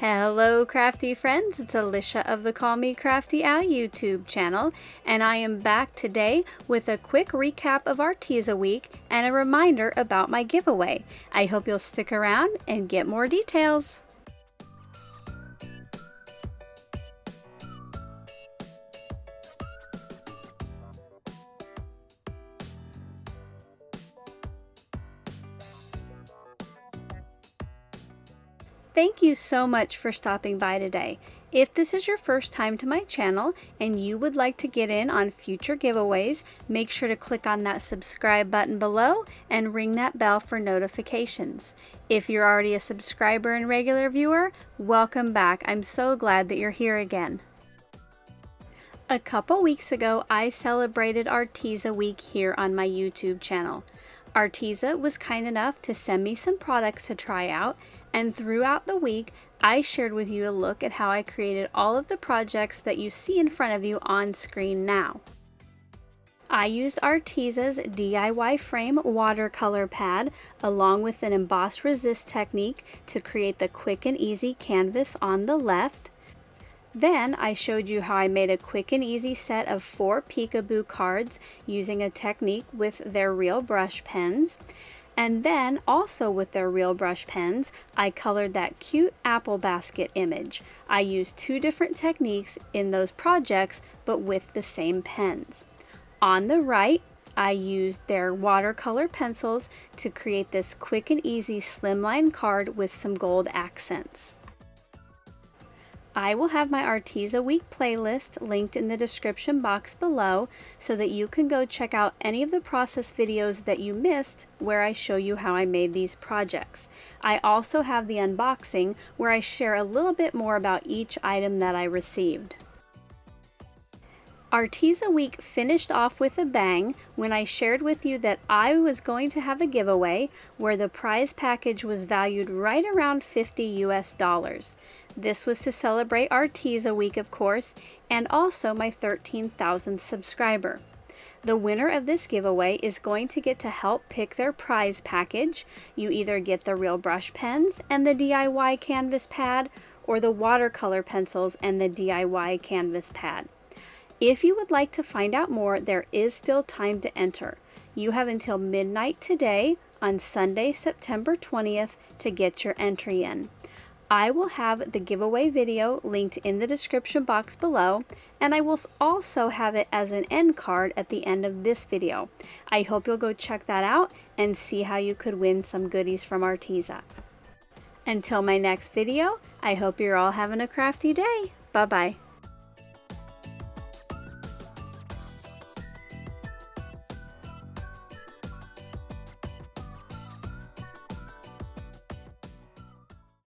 Hello crafty friends, it's Alicia of the Call Me Crafty Al YouTube channel and I am back today with a quick recap of our Arteza week and a reminder about my giveaway. I hope you'll stick around and get more details. Thank you so much for stopping by today. If this is your first time to my channel and you would like to get in on future giveaways, make sure to click on that subscribe button below and ring that bell for notifications. If you're already a subscriber and regular viewer, welcome back. I'm so glad that you're here again. A couple weeks ago, I celebrated Arteza Week here on my YouTube channel. Arteza was kind enough to send me some products to try out and throughout the week, I shared with you a look at how I created all of the projects that you see in front of you on screen now. I used Arteza's DIY frame watercolor pad along with an emboss resist technique to create the quick and easy canvas on the left. Then I showed you how I made a quick and easy set of four peekaboo cards using a technique with their real brush pens. And then also with their real brush pens, I colored that cute apple basket image. I used two different techniques in those projects, but with the same pens. On the right, I used their watercolor pencils to create this quick and easy slimline card with some gold accents. I will have my Arteza Week playlist linked in the description box below so that you can go check out any of the process videos that you missed where I show you how I made these projects. I also have the unboxing where I share a little bit more about each item that I received. Arteza Week finished off with a bang when I shared with you that I was going to have a giveaway where the prize package was valued right around 50 US dollars. This was to celebrate Arteza Week, of course, and also my 13,000th subscriber. The winner of this giveaway is going to get to help pick their prize package. You either get the real brush pens and the DIY canvas pad, or the watercolor pencils and the DIY canvas pad. If you would like to find out more, there is still time to enter. You have until midnight today on Sunday, September 20th to get your entry in. I will have the giveaway video linked in the description box below, and I will also have it as an end card at the end of this video. I hope you'll go check that out and see how you could win some goodies from Arteza. Until my next video, I hope you're all having a crafty day. Bye-bye.